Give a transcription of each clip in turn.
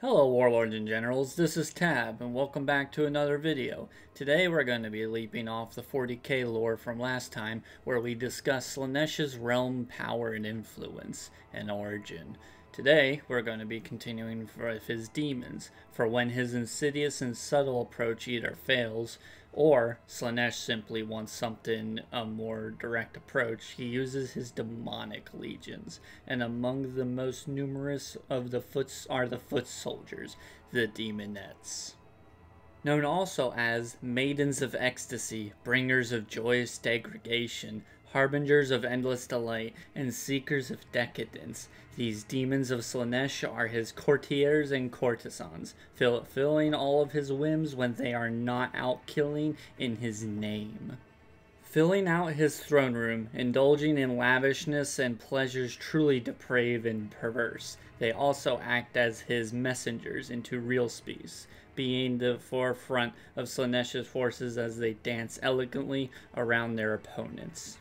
Hello Warlords and Generals, this is Tab, and welcome back to another video. Today we're going to be leaping off the 40k lore from last time, where we discussed Slaanesh's realm, power, and influence, and origin. Today, we're going to be continuing with his demons, for when his insidious and subtle approach either fails, or Slaanesh simply wants something a more direct approach, he uses his demonic legions, and among the most numerous of the foot are the foot soldiers, the demonettes. Known also as Maidens of Ecstasy, Bringers of Joyous Degradation, harbingers of endless delight, and seekers of decadence. These demons of Slaanesh are his courtiers and courtesans, fulfilling all of his whims when they are not out killing in his name. Filling out his throne room, indulging in lavishness and pleasures truly depraved and perverse, they also act as his messengers into real space, being the forefront of Slaanesh's forces as they dance elegantly around their opponents.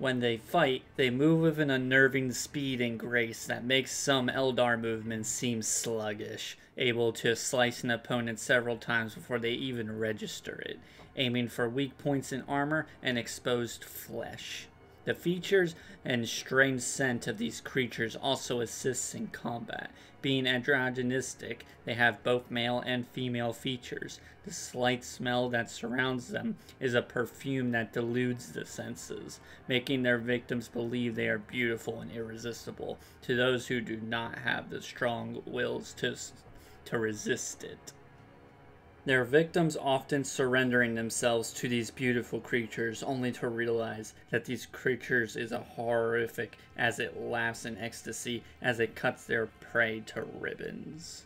When they fight, they move with an unnerving speed and grace that makes some Eldar movements seem sluggish, able to slice an opponent several times before they even register it, aiming for weak points in armor and exposed flesh. The features and strange scent of these creatures also assists in combat. Being androgynistic, they have both male and female features. The slight smell that surrounds them is a perfume that deludes the senses, making their victims believe they are beautiful and irresistible to those who do not have the strong wills to, to resist it. Their victims often surrendering themselves to these beautiful creatures only to realize that these creatures is a horrific as it laughs in ecstasy as it cuts their prey to ribbons.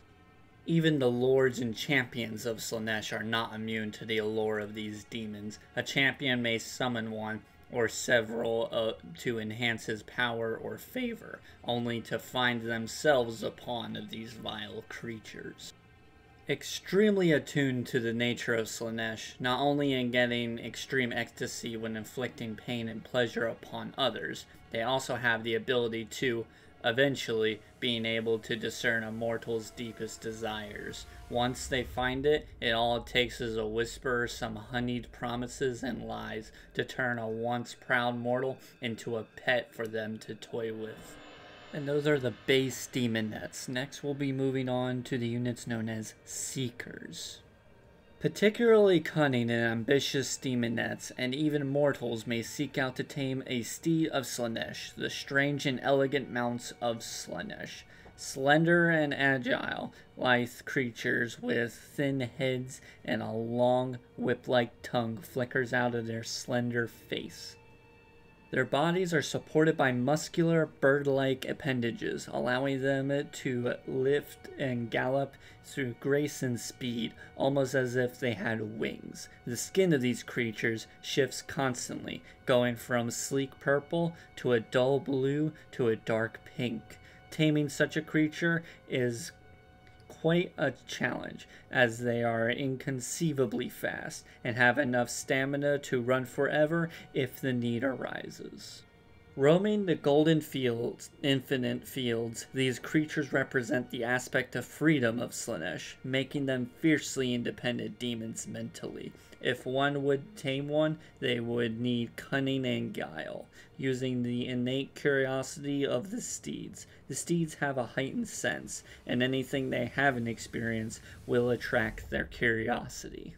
Even the lords and champions of Slaanesh are not immune to the allure of these demons. A champion may summon one or several uh, to enhance his power or favor, only to find themselves a pawn of these vile creatures extremely attuned to the nature of Slaanesh, not only in getting extreme ecstasy when inflicting pain and pleasure upon others, they also have the ability to, eventually, being able to discern a mortal's deepest desires. Once they find it, it all it takes is a whisper, some honeyed promises and lies to turn a once proud mortal into a pet for them to toy with. And those are the base demonettes. Next we'll be moving on to the units known as Seekers. Particularly cunning and ambitious demonettes and even mortals may seek out to tame a steed of Slaanesh, the strange and elegant mounts of Slaanesh. Slender and agile, lithe creatures with thin heads and a long whip-like tongue flickers out of their slender face. Their bodies are supported by muscular bird-like appendages, allowing them to lift and gallop through grace and speed, almost as if they had wings. The skin of these creatures shifts constantly, going from sleek purple to a dull blue to a dark pink. Taming such a creature is quite a challenge, as they are inconceivably fast and have enough stamina to run forever if the need arises. Roaming the golden fields, infinite fields, these creatures represent the aspect of freedom of Slaanesh, making them fiercely independent demons mentally. If one would tame one, they would need cunning and guile, using the innate curiosity of the steeds. The steeds have a heightened sense, and anything they haven't experienced will attract their curiosity.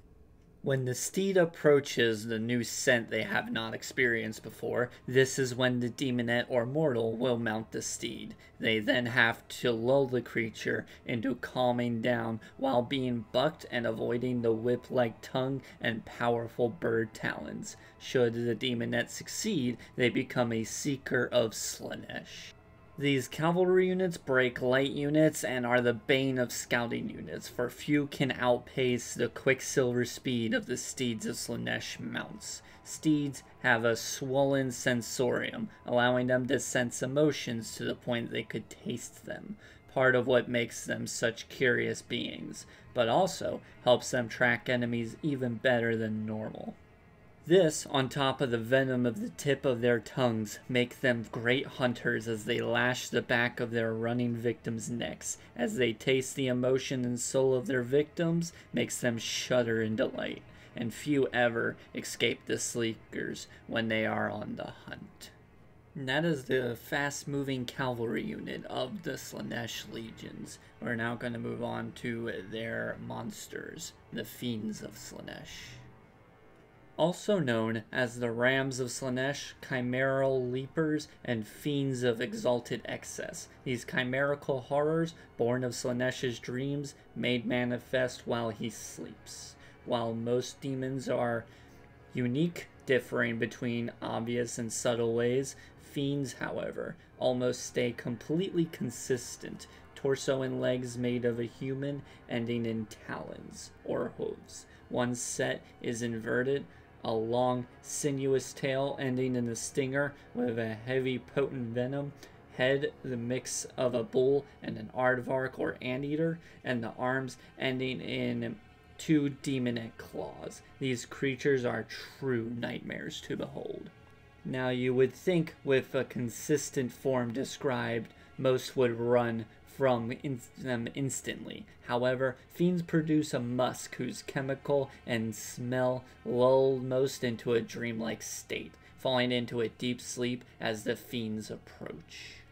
When the steed approaches the new scent they have not experienced before, this is when the demonette or mortal will mount the steed. They then have to lull the creature into calming down while being bucked and avoiding the whip-like tongue and powerful bird talons. Should the demonette succeed, they become a seeker of Slaanesh. These cavalry units break light units and are the bane of scouting units, for few can outpace the quicksilver speed of the steeds of Slaanesh mounts. Steeds have a swollen sensorium, allowing them to sense emotions to the point they could taste them, part of what makes them such curious beings, but also helps them track enemies even better than normal. This, on top of the venom of the tip of their tongues, make them great hunters as they lash the back of their running victims' necks. As they taste the emotion and soul of their victims, makes them shudder in delight. And few ever escape the sleekers when they are on the hunt. And that is the fast-moving cavalry unit of the Slaanesh legions. We're now going to move on to their monsters, the Fiends of Slaanesh. Also known as the Rams of Slaanesh, Chimeral Leapers, and Fiends of Exalted Excess. These chimerical horrors, born of Slaanesh's dreams, made manifest while he sleeps. While most demons are unique, differing between obvious and subtle ways, fiends, however, almost stay completely consistent, torso and legs made of a human, ending in talons or hooves. One set is inverted, a long, sinuous tail ending in a stinger with a heavy, potent venom, head the mix of a bull and an aardvark or anteater, and the arms ending in two demonic claws. These creatures are true nightmares to behold. Now, you would think with a consistent form described, most would run from in them instantly. However, fiends produce a musk whose chemical and smell lull most into a dreamlike state, falling into a deep sleep as the fiends approach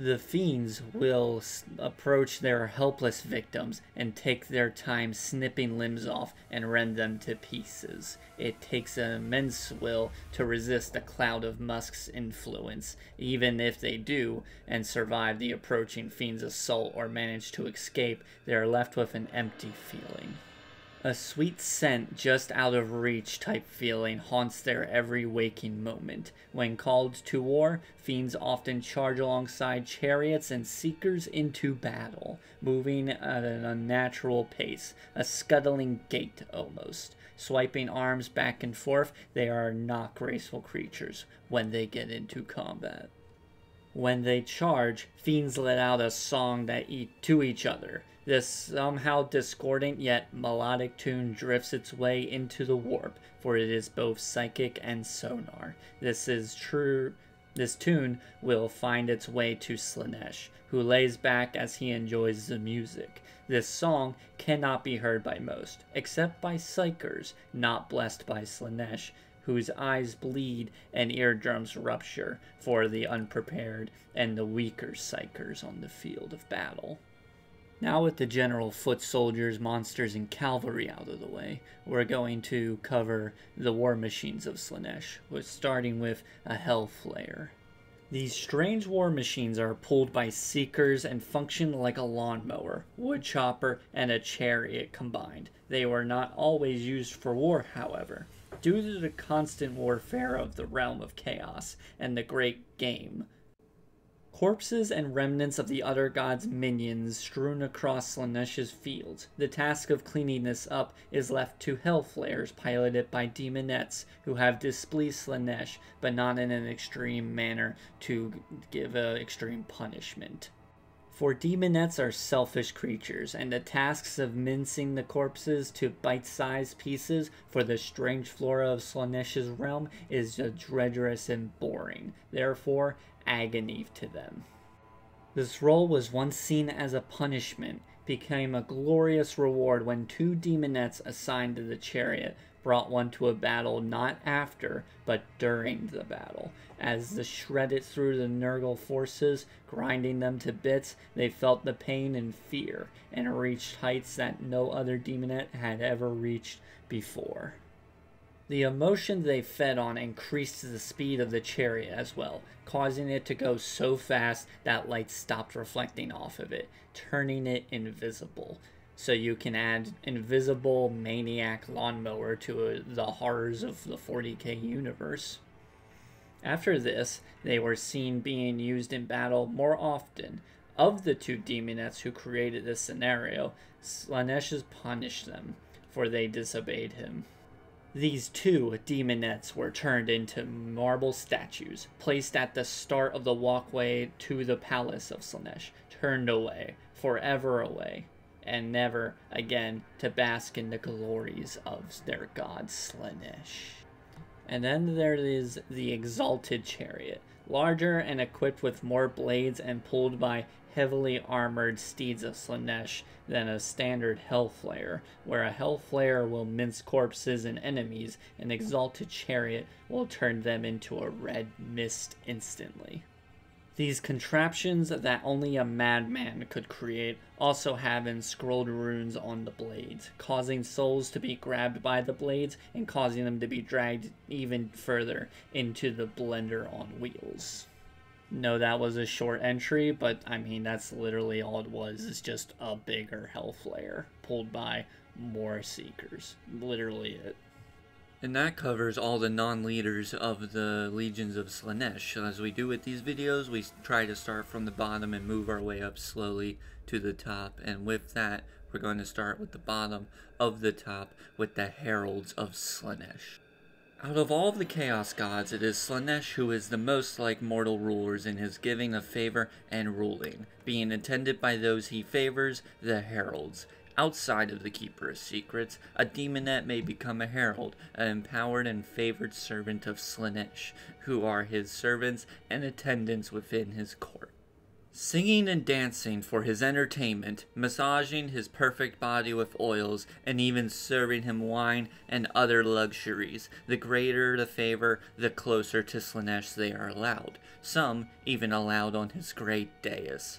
the fiends will approach their helpless victims and take their time snipping limbs off and rend them to pieces. It takes an immense will to resist a cloud of musk's influence, even if they do and survive the approaching fiend's assault or manage to escape, they are left with an empty feeling. A sweet scent just out of reach type feeling haunts their every waking moment. When called to war, fiends often charge alongside chariots and seekers into battle, moving at an unnatural pace, a scuttling gait almost. Swiping arms back and forth, they are not graceful creatures when they get into combat. When they charge, fiends let out a song that eat to each other, this somehow discordant yet melodic tune drifts its way into the warp, for it is both psychic and sonar. This is true. This tune will find its way to Slaanesh, who lays back as he enjoys the music. This song cannot be heard by most, except by psykers not blessed by Slaanesh, whose eyes bleed and eardrums rupture for the unprepared and the weaker psykers on the field of battle. Now with the general foot soldiers, monsters, and cavalry out of the way, we're going to cover the war machines of Slaanesh, starting with a Hellflayer. These strange war machines are pulled by seekers and function like a lawnmower, wood chopper, and a chariot combined. They were not always used for war, however. Due to the constant warfare of the realm of chaos and the great game, Corpses and remnants of the other god's minions strewn across Slaanesh's fields. The task of cleaning this up is left to Hellflayers piloted by demonettes who have displeased Slaanesh, but not in an extreme manner to give an extreme punishment. For demonettes are selfish creatures, and the tasks of mincing the corpses to bite-sized pieces for the strange flora of Slaanesh's realm is dreadrous and boring. Therefore, agony to them. This role was once seen as a punishment, became a glorious reward when two demonettes assigned to the chariot brought one to a battle not after, but during the battle. As they shredded through the Nurgle forces, grinding them to bits, they felt the pain and fear, and reached heights that no other demonette had ever reached before. The emotion they fed on increased the speed of the chariot as well, causing it to go so fast that light stopped reflecting off of it, turning it invisible. So you can add invisible maniac lawnmower to uh, the horrors of the 40k universe. After this, they were seen being used in battle more often. Of the two demonettes who created this scenario, Slaanesh punished them, for they disobeyed him. These two demonettes were turned into marble statues, placed at the start of the walkway to the palace of Slaanesh, turned away, forever away, and never again to bask in the glories of their god Slaanesh. And then there is the Exalted Chariot, larger and equipped with more blades and pulled by heavily armored steeds of Slaanesh than a standard Hellflayer, where a Hellflayer will mince corpses and enemies, an Exalted Chariot will turn them into a red mist instantly. These contraptions that only a madman could create also have inscrolled runes on the blades, causing souls to be grabbed by the blades and causing them to be dragged even further into the blender on wheels. No, that was a short entry, but I mean, that's literally all it was. It's just a bigger hell flare pulled by more Seekers. Literally it. And that covers all the non-leaders of the Legions of Slaanesh. As we do with these videos, we try to start from the bottom and move our way up slowly to the top. And with that, we're going to start with the bottom of the top with the Heralds of Slaanesh. Out of all the Chaos Gods, it is Slaanesh who is the most like mortal rulers in his giving of favor and ruling, being attended by those he favors, the Heralds. Outside of the Keeper of Secrets, a demonette may become a herald, an empowered and favored servant of Slaanesh, who are his servants and attendants within his court. Singing and dancing for his entertainment, massaging his perfect body with oils, and even serving him wine and other luxuries. The greater the favor, the closer to Slaanesh they are allowed, some even allowed on his great dais.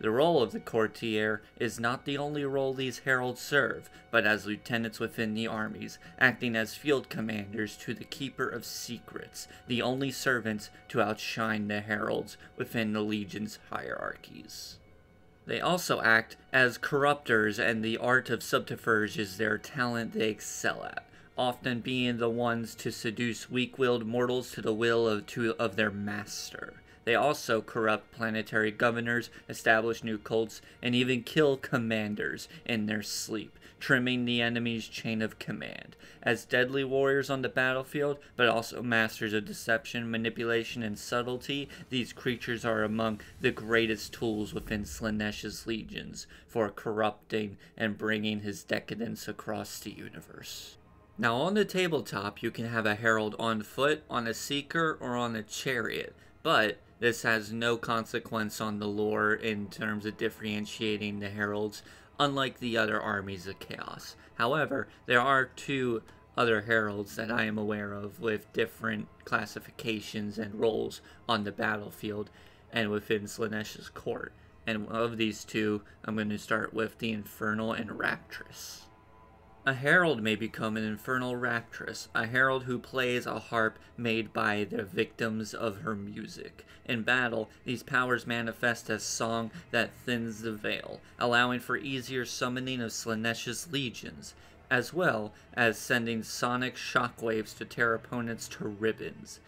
The role of the courtier is not the only role these heralds serve, but as lieutenants within the armies, acting as field commanders to the keeper of secrets, the only servants to outshine the heralds within the legion's hierarchies. They also act as corruptors, and the art of subterfuge is their talent they excel at, often being the ones to seduce weak-willed mortals to the will of, to, of their master. They also corrupt planetary governors, establish new cults, and even kill commanders in their sleep, trimming the enemy's chain of command. As deadly warriors on the battlefield, but also masters of deception, manipulation, and subtlety, these creatures are among the greatest tools within Slaanesh's legions for corrupting and bringing his decadence across the universe. Now, on the tabletop, you can have a herald on foot, on a seeker, or on a chariot, but this has no consequence on the lore in terms of differentiating the heralds, unlike the other armies of chaos. However, there are two other heralds that I am aware of with different classifications and roles on the battlefield and within Slaanesh's court. And of these two, I'm going to start with the Infernal Enrapturess. A herald may become an infernal raptress, a herald who plays a harp made by the victims of her music. In battle, these powers manifest as song that thins the veil, allowing for easier summoning of Slaanesh's legions, as well as sending sonic shockwaves to tear opponents to ribbons.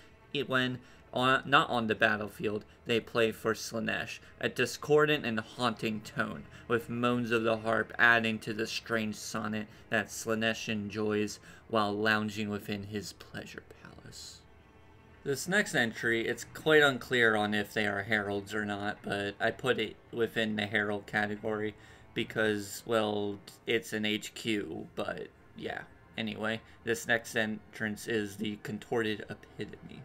When on, not on the battlefield, they play for Slaanesh, a discordant and haunting tone, with moans of the harp adding to the strange sonnet that Slaanesh enjoys while lounging within his pleasure palace. This next entry, it's quite unclear on if they are heralds or not, but I put it within the herald category because, well, it's an HQ, but yeah. Anyway, this next entrance is the Contorted Epitome.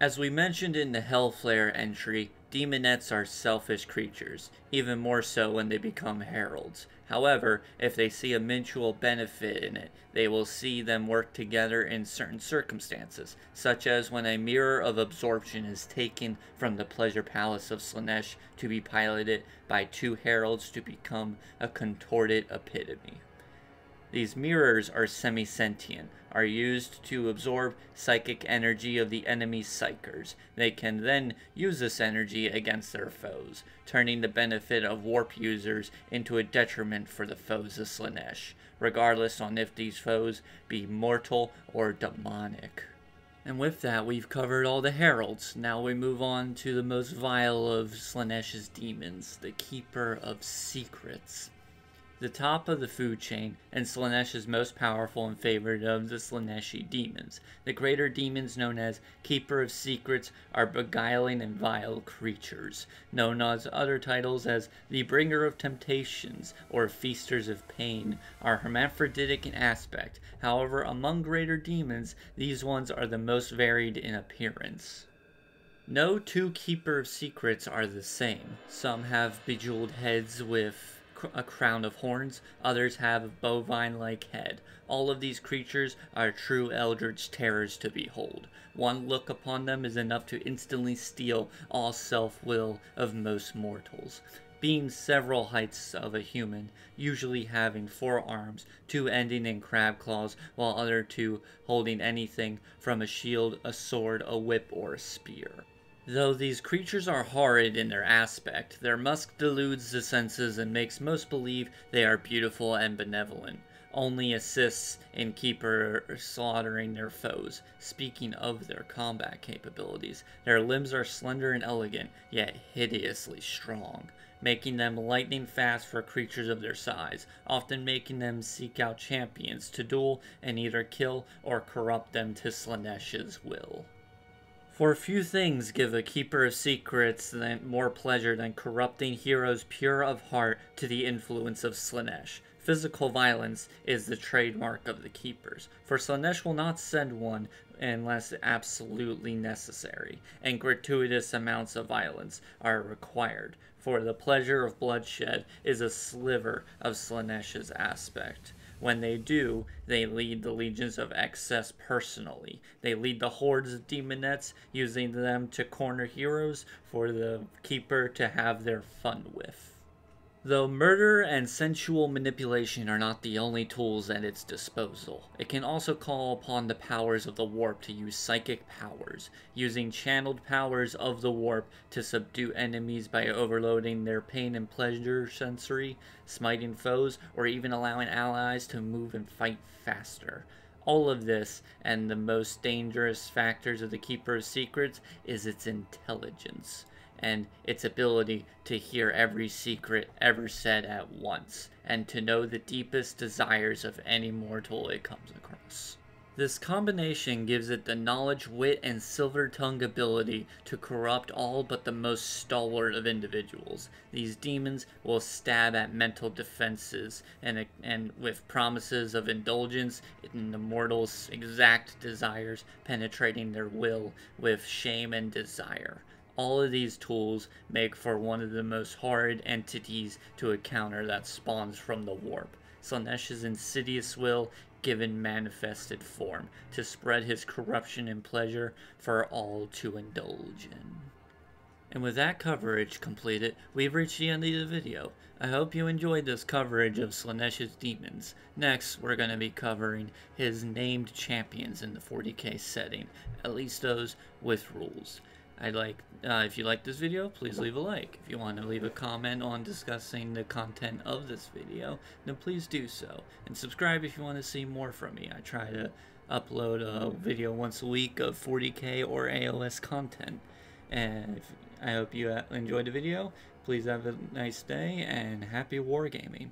As we mentioned in the Hellflayer entry, demonettes are selfish creatures, even more so when they become heralds. However, if they see a mutual benefit in it, they will see them work together in certain circumstances, such as when a mirror of absorption is taken from the pleasure palace of Slaanesh to be piloted by two heralds to become a contorted epitome. These mirrors are semi-sentient, are used to absorb psychic energy of the enemy psykers. They can then use this energy against their foes, turning the benefit of warp users into a detriment for the foes of Slaanesh, regardless on if these foes be mortal or demonic. And with that, we've covered all the heralds. Now we move on to the most vile of Slaanesh's demons, the Keeper of Secrets. The top of the food chain, and Slaanesh is most powerful and favored of the Slaaneshi demons. The greater demons, known as Keeper of Secrets, are beguiling and vile creatures, known as other titles as the Bringer of Temptations or Feasters of Pain, are hermaphroditic in aspect. However, among greater demons, these ones are the most varied in appearance. No two Keeper of Secrets are the same. Some have bejeweled heads with a crown of horns, others have a bovine like head. All of these creatures are true eldritch terrors to behold. One look upon them is enough to instantly steal all self will of most mortals. Being several heights of a human, usually having four arms, two ending in crab claws, while other two holding anything from a shield, a sword, a whip, or a spear. Though these creatures are horrid in their aspect, their musk deludes the senses and makes most believe they are beautiful and benevolent. Only assists in keeper slaughtering their foes. Speaking of their combat capabilities, their limbs are slender and elegant, yet hideously strong, making them lightning fast for creatures of their size, often making them seek out champions to duel and either kill or corrupt them to Slaanesh's will. For few things give a keeper of secrets than, more pleasure than corrupting heroes pure of heart to the influence of Slaanesh. Physical violence is the trademark of the keepers, for Slaanesh will not send one unless absolutely necessary, and gratuitous amounts of violence are required, for the pleasure of bloodshed is a sliver of Slaanesh's aspect. When they do, they lead the legions of excess personally. They lead the hordes of demonettes, using them to corner heroes for the keeper to have their fun with. Though murder and sensual manipulation are not the only tools at its disposal, it can also call upon the powers of the warp to use psychic powers, using channeled powers of the warp to subdue enemies by overloading their pain and pleasure sensory, smiting foes, or even allowing allies to move and fight faster. All of this, and the most dangerous factors of the Keeper's secrets, is its intelligence and its ability to hear every secret ever said at once, and to know the deepest desires of any mortal it comes across. This combination gives it the knowledge, wit, and silver tongue ability to corrupt all but the most stalwart of individuals. These demons will stab at mental defenses and, and with promises of indulgence in the mortal's exact desires, penetrating their will with shame and desire. All of these tools make for one of the most horrid entities to encounter that spawns from the warp. Slaanesh's insidious will given manifested form to spread his corruption and pleasure for all to indulge in. And with that coverage completed, we've reached the end of the video. I hope you enjoyed this coverage of Slaanesh's demons. Next, we're going to be covering his named champions in the 40k setting, at least those with rules. I'd like, uh, if you like this video, please leave a like. If you want to leave a comment on discussing the content of this video, then please do so. And subscribe if you want to see more from me. I try to upload a video once a week of 40k or AOS content. And I hope you uh, enjoyed the video. Please have a nice day and happy wargaming.